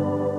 Amen.